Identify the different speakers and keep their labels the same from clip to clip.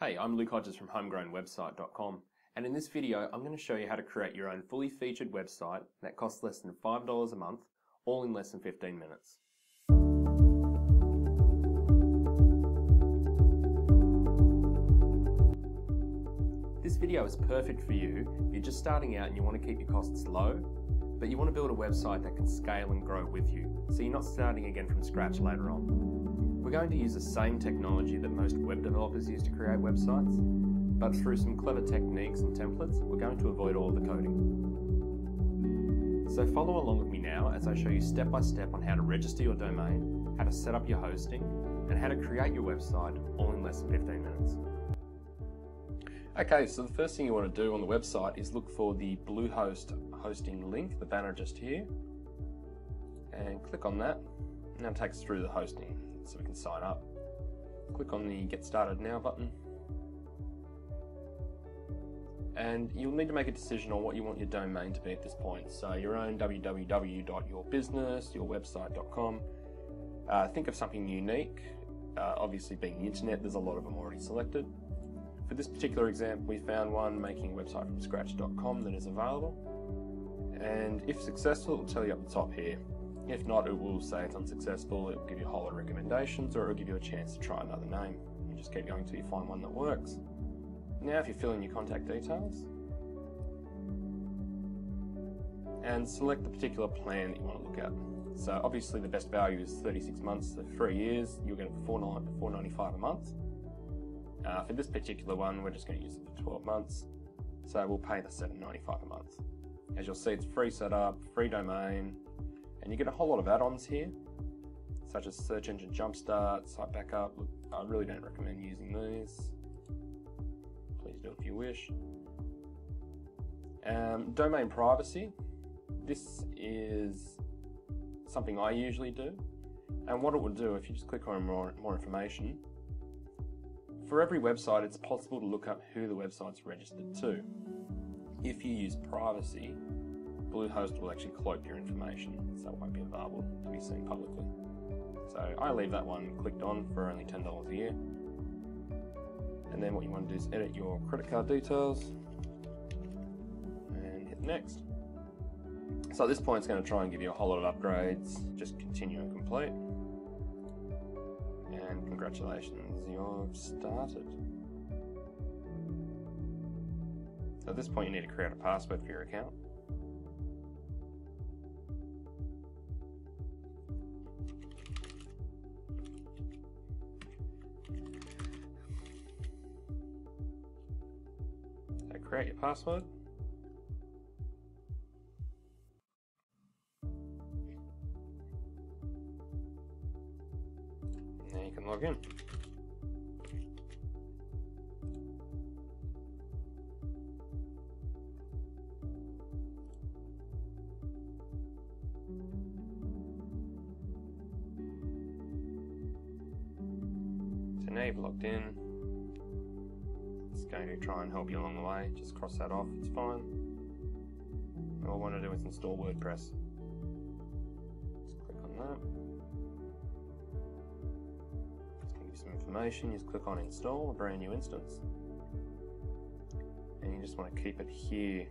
Speaker 1: Hey, I'm Luke Hodges from homegrownwebsite.com and in this video I'm going to show you how to create your own fully featured website that costs less than $5 a month, all in less than 15 minutes. This video is perfect for you if you're just starting out and you want to keep your costs low, but you want to build a website that can scale and grow with you, so you're not starting again from scratch later on. We're going to use the same technology that most web developers use to create websites, but through some clever techniques and templates, we're going to avoid all the coding. So follow along with me now as I show you step by step on how to register your domain, how to set up your hosting, and how to create your website all in less than 15 minutes. Okay, so the first thing you want to do on the website is look for the Bluehost hosting link, the banner just here, and click on that, and that takes us through the hosting so we can sign up. Click on the Get Started Now button, and you'll need to make a decision on what you want your domain to be at this point. So your own www.yourbusiness, yourwebsite.com. Uh, think of something unique. Uh, obviously, being the internet, there's a lot of them already selected. For this particular example, we found one making website from scratch.com that is available. And if successful, it will tell you up the top here. If not, it will say it's unsuccessful, it will give you a whole lot of recommendations, or it will give you a chance to try another name. You just keep going until you find one that works. Now, if you fill in your contact details, and select the particular plan that you want to look at. So obviously the best value is 36 months, so three years, you're it for $4.95 a month. Uh, for this particular one, we're just going to use it for 12 months. So we'll pay the $7.95 a month. As you'll see, it's free setup, free domain, and you get a whole lot of add-ons here, such as Search Engine Jumpstart, Site Backup. I really don't recommend using these. Please do if you wish. Um, domain privacy. This is something I usually do. And what it will do, if you just click on more, more information, for every website, it's possible to look up who the website's registered to. If you use privacy, Bluehost will actually cloak your information, so it won't be available to be seen publicly. So I leave that one clicked on for only $10 a year. And then what you want to do is edit your credit card details and hit next. So at this point, it's going to try and give you a whole lot of upgrades. Just continue and complete. And congratulations, you've started. At this point, you need to create a password for your account. Create your password. Now you can log in. Going to try and help you along the way. Just cross that off, it's fine. All I want to do is install WordPress. Just click on that. give you some information. Just click on install, a brand new instance. And you just want to keep it here,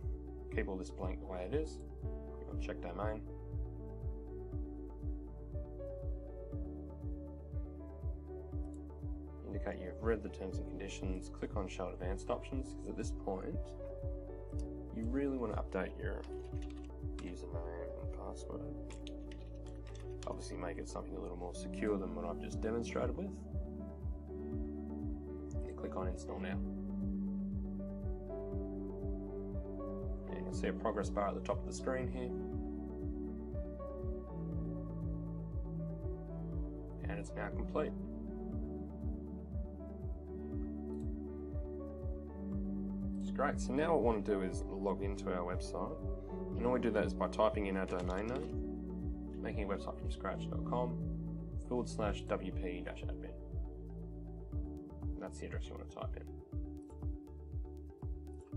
Speaker 1: keep all this blank the way it is. Click on check domain. Indicate you've read the terms and conditions, click on show advanced options because at this point you really want to update your username and password. Obviously make it something a little more secure than what I've just demonstrated with click on install now. And you'll see a progress bar at the top of the screen here. And it's now complete. Great. So now what we want to do is log into our website. And all we do that is by typing in our domain name, making a website from scratch.com forward slash wp-admin that's the address you want to type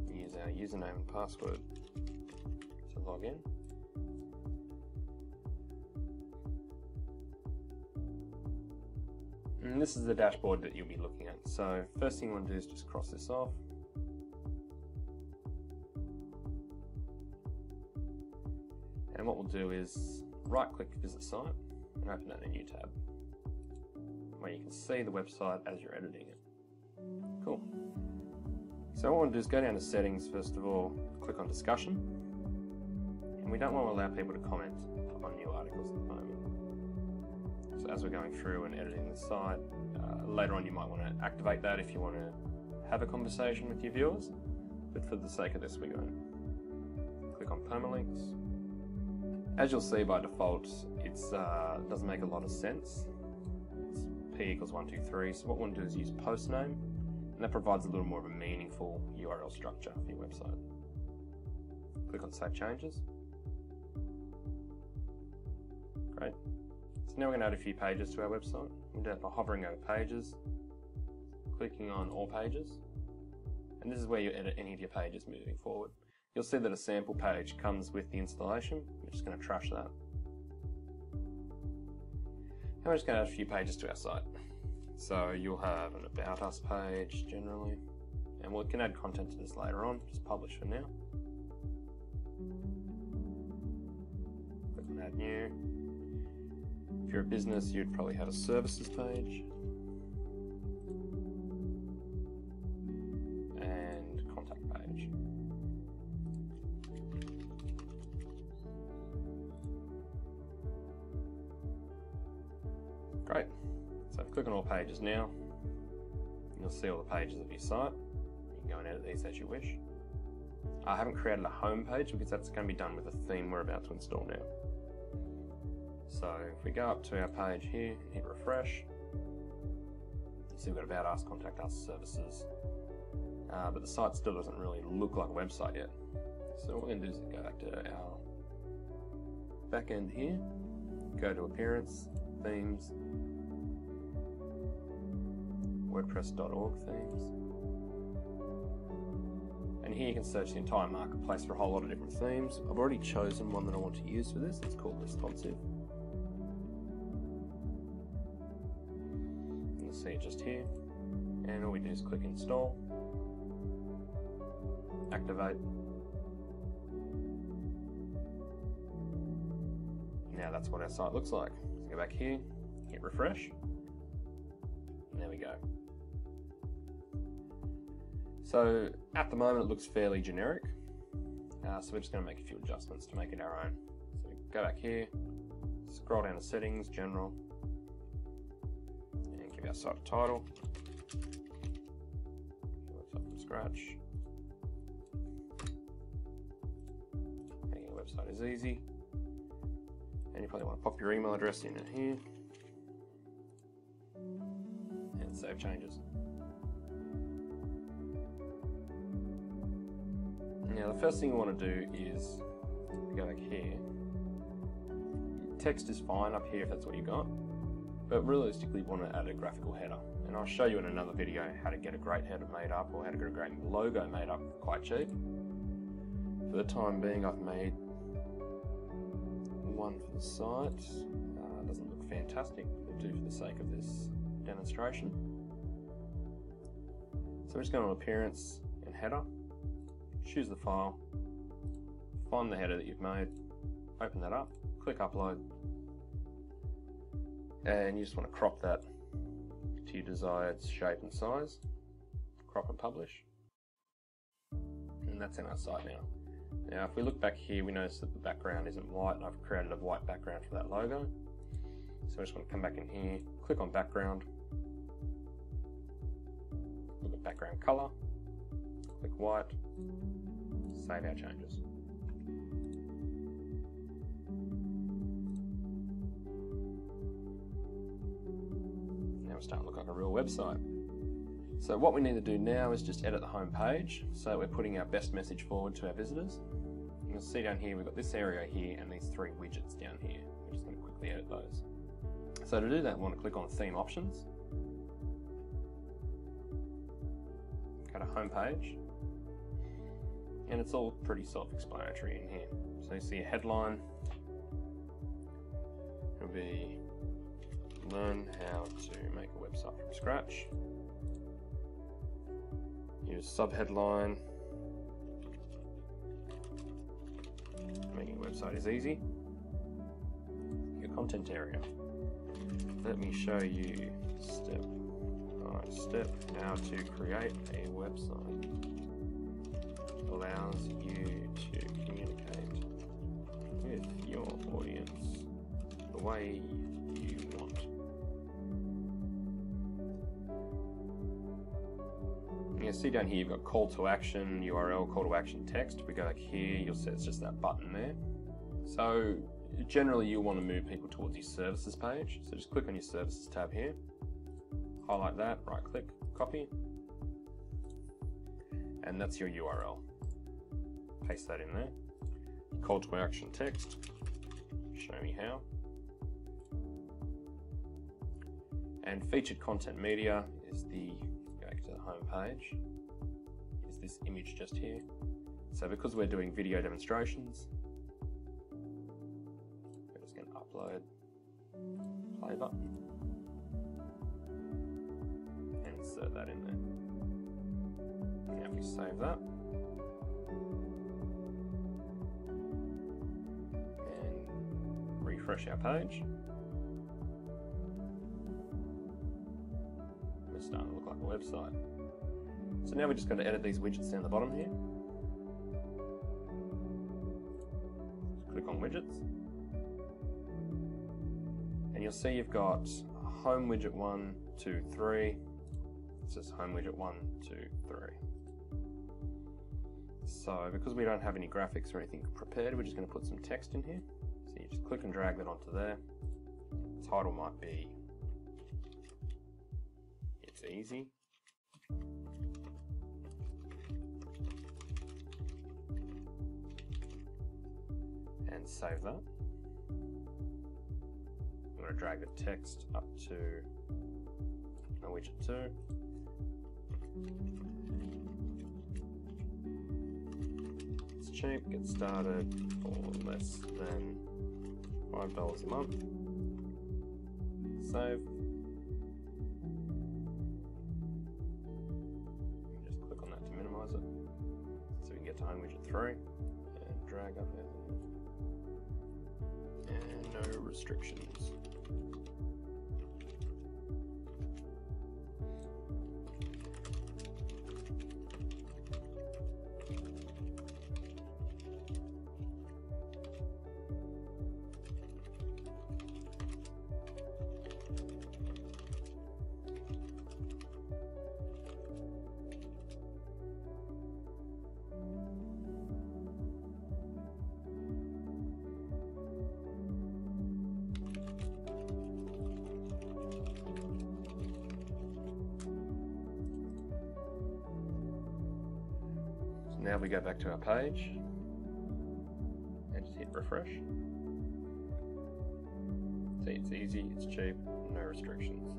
Speaker 1: in. Use our username and password to log in. And this is the dashboard that you'll be looking at. So first thing you want to do is just cross this off. What we'll do is right click visit site and open in a new tab where you can see the website as you're editing it. Cool. So what I want to do is go down to settings first of all, click on discussion, and we don't want to allow people to comment on new articles at the moment. So as we're going through and editing the site, uh, later on you might want to activate that if you want to have a conversation with your viewers, but for the sake of this we're going to click on permalinks. As you'll see by default, it uh, doesn't make a lot of sense. It's p equals 123, so what we want to do is use post name and that provides a little more of a meaningful URL structure for your website. Click on Save Changes. Great. So now we're going to add a few pages to our website. We do that by hovering over pages, clicking on all pages, and this is where you edit any of your pages moving forward. You'll see that a sample page comes with the installation. We're just going to trash that. And we're just going to add a few pages to our site. So you'll have an About Us page generally, and we can add content to this later on, just publish for now. Click on Add New. If you're a business, you'd probably have a services page. Great. So click on all pages now. You'll see all the pages of your site. You can go and edit these as you wish. I haven't created a home page because that's going to be done with a theme we're about to install now. So if we go up to our page here, hit refresh, you see we've got About Us, Contact Us, Services, uh, but the site still doesn't really look like a website yet. So what we're going to do is go back to our back end here, go to Appearance, Themes, WordPress.org themes. And here you can search the entire marketplace for a whole lot of different themes. I've already chosen one that I want to use for this. It's called Responsive. You'll see it just here. And all we do is click Install, Activate. Now that's what our site looks like. So go back here, hit refresh. And there we go. So at the moment it looks fairly generic. Uh, so we're just going to make a few adjustments to make it our own. So go back here, scroll down to settings, general, and give our site a title. Website from scratch. Making a website is easy. And you probably want to pop your email address in here. And save changes. Now the first thing you want to do is go back here. Text is fine up here if that's what you got, but realistically you want to add a graphical header. And I'll show you in another video how to get a great header made up or how to get a great logo made up quite cheap. For the time being I've made one for the site. Uh, doesn't look fantastic, but do for the sake of this demonstration. So I'm just going to appearance and header choose the file, find the header that you've made, open that up, click upload, and you just want to crop that to your desired shape and size, crop and publish, and that's in our site now. Now if we look back here we notice that the background isn't white and I've created a white background for that logo. So I just want to come back in here, click on background, look at background color, click white, save our changes. Now we're starting to look like a real website. So what we need to do now is just edit the home page so we're putting our best message forward to our visitors. You'll see down here we've got this area here and these three widgets down here. We're just going to quickly edit those. So to do that we want to click on theme options. Go to home page and it's all pretty self-explanatory in here. So you see a headline, it'll be learn how to make a website from scratch. Use subheadline. Making a website is easy. Your content area. Let me show you step by step how to create a website. Allows you to communicate with your audience the way you want. You can see down here you've got call to action, URL, call to action text. We go back here, you'll see it's just that button there. So generally you'll want to move people towards your services page. So just click on your services tab here, highlight that, right click, copy, and that's your URL. Paste that in there. Call to action text, show me how. And featured content media is the, go back to the home page, is this image just here. So because we're doing video demonstrations, we're just going to upload play button and insert that in there. Now we save that, refresh our page, we're starting to look like a website. So now we're just going to edit these widgets down the bottom here. Click on widgets. And you'll see you've got home widget 1, 2, 3. It says home widget 1, 2, 3. So because we don't have any graphics or anything prepared, we're just going to put some text in here. Just click and drag that onto there. title might be It's Easy. And save that. I'm going to drag the text up to widget 2. It's cheap, get started for less than $5 a month. Save. Just click on that to minimize it. So we can get to home widget 3 and drag up it. And no restrictions. Now we go back to our page and just hit refresh. See, it's easy, it's cheap, no restrictions.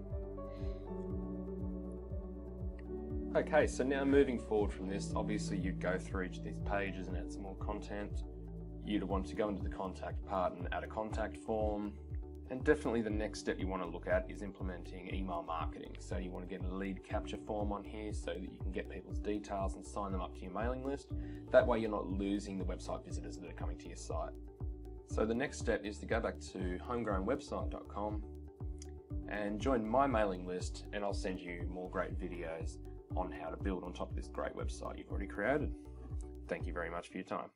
Speaker 1: Okay, so now moving forward from this, obviously you'd go through each of these pages and add some more content. You'd want to go into the contact part and add a contact form. And definitely the next step you want to look at is implementing email marketing. So you want to get a lead capture form on here so that you can get people's details and sign them up to your mailing list. That way you're not losing the website visitors that are coming to your site. So the next step is to go back to homegrownwebsite.com and join my mailing list and I'll send you more great videos on how to build on top of this great website you've already created. Thank you very much for your time.